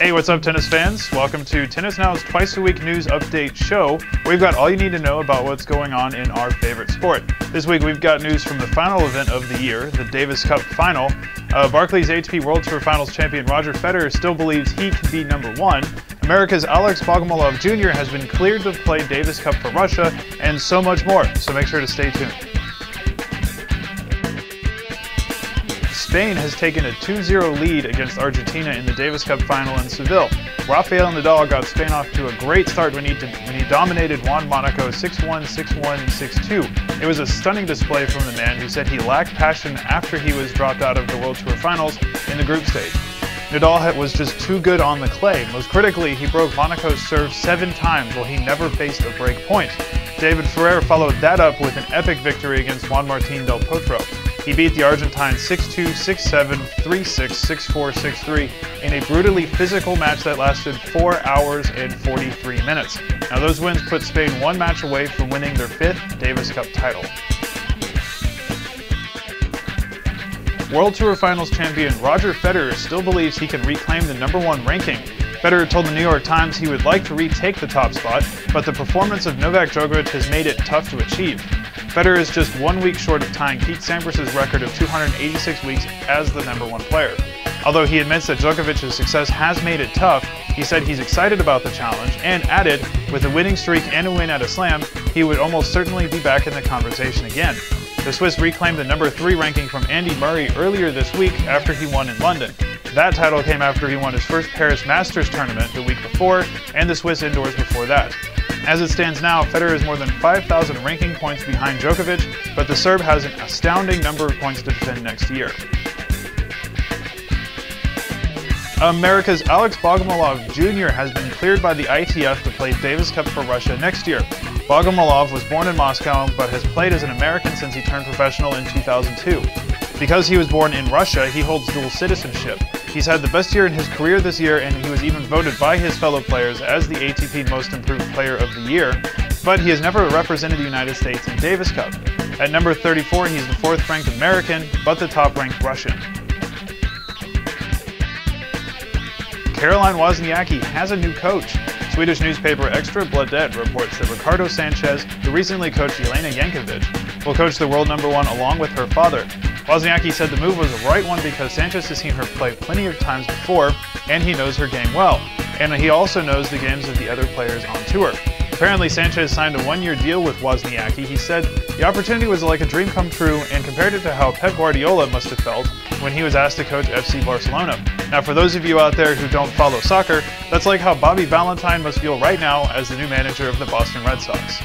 Hey, what's up, tennis fans? Welcome to Tennis Now's twice a week news update show. We've got all you need to know about what's going on in our favorite sport. This week, we've got news from the final event of the year, the Davis Cup final. Uh, Barclays ATP World Tour Finals champion Roger Federer still believes he can be number one. America's Alex Bogomolov Jr. has been cleared to play Davis Cup for Russia, and so much more. So make sure to stay tuned. Spain has taken a 2-0 lead against Argentina in the Davis Cup final in Seville. Rafael Nadal got Spain off to a great start when he, when he dominated Juan Monaco 6-1, 6-1, 6-2. It was a stunning display from the man who said he lacked passion after he was dropped out of the World Tour Finals in the group stage. Nadal was just too good on the clay. Most critically, he broke Monaco's serve seven times while he never faced a break point. David Ferrer followed that up with an epic victory against Juan Martín del Potro. He beat the Argentine 6-2, 6-7, 3-6, 6-4, 6-3 in a brutally physical match that lasted 4 hours and 43 minutes. Now those wins put Spain one match away from winning their fifth Davis Cup title. World Tour Finals champion Roger Federer still believes he can reclaim the number one ranking. Federer told the New York Times he would like to retake the top spot, but the performance of Novak Djokovic has made it tough to achieve. Federer is just one week short of tying Pete Sampras' record of 286 weeks as the number one player. Although he admits that Djokovic's success has made it tough, he said he's excited about the challenge and added, with a winning streak and a win at a slam, he would almost certainly be back in the conversation again. The Swiss reclaimed the number 3 ranking from Andy Murray earlier this week after he won in London. That title came after he won his first Paris Masters tournament the week before and the Swiss indoors before that. As it stands now, Federer is more than 5,000 ranking points behind Djokovic, but the Serb has an astounding number of points to defend next year. America's Alex Bogomolov Jr. has been cleared by the ITF to play Davis Cup for Russia next year. Bogomolov was born in Moscow but has played as an American since he turned professional in 2002. Because he was born in Russia, he holds dual citizenship. He's had the best year in his career this year, and he was even voted by his fellow players as the ATP Most Improved Player of the Year, but he has never represented the United States in Davis Cup. At number 34, he's the fourth ranked American, but the top ranked Russian. Caroline Wozniacki has a new coach. Swedish newspaper Ekstra Bladet reports that Ricardo Sanchez, who recently coached Jelena Jankovic, will coach the world number one along with her father. Wozniacki said the move was the right one because Sanchez has seen her play plenty of times before, and he knows her game well. And he also knows the games of the other players on tour. Apparently, Sanchez signed a one-year deal with Wozniacki. He said the opportunity was like a dream come true and compared it to how Pep Guardiola must have felt when he was asked to coach FC Barcelona. Now, for those of you out there who don't follow soccer, that's like how Bobby Valentine must feel right now as the new manager of the Boston Red Sox.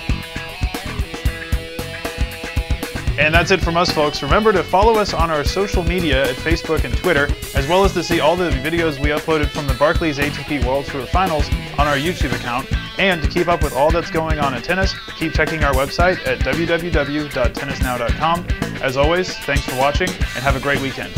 And that's it from us, folks. Remember to follow us on our social media at Facebook and Twitter, as well as to see all the videos we uploaded from the Barclays ATP World Tour Finals on our YouTube account. And to keep up with all that's going on in tennis, keep checking our website at www.tennisnow.com. As always, thanks for watching and have a great weekend.